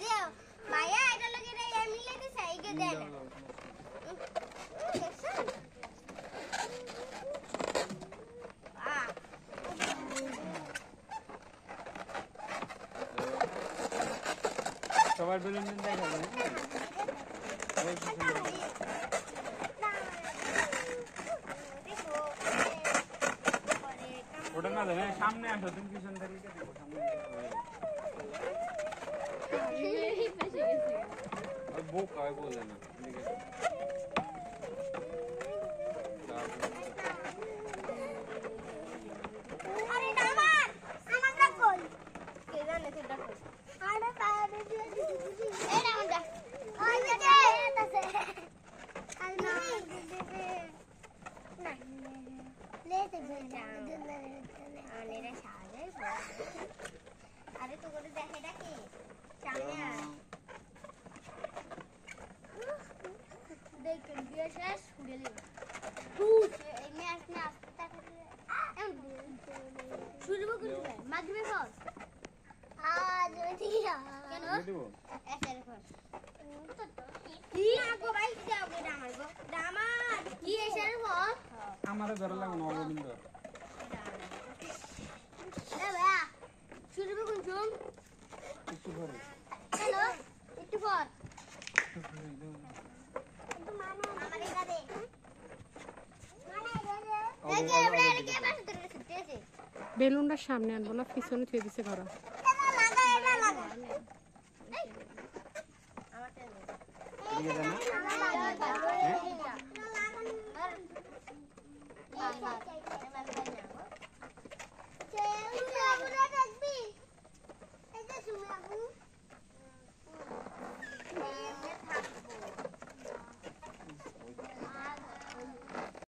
দেও মায়া এটা লাগে রে আমি লাগে সাইকে দে সবার বেলুন ওটা না দেবে, সামনে আসো, তুমি পিছন থেকে বউ কয় না আসো। মাগবে ফল আজ কেন? দিয়ে দিবো? এসের ফল কি আগো ভাই? যাও গে আমার গো আমার কি এসের ফল ধরা লাগে না শুরু একটু হ্যালো একটু পর। আমার বেলুনটা সামনে আনব না পিছনে থুয়ে দিছে ঘর আমার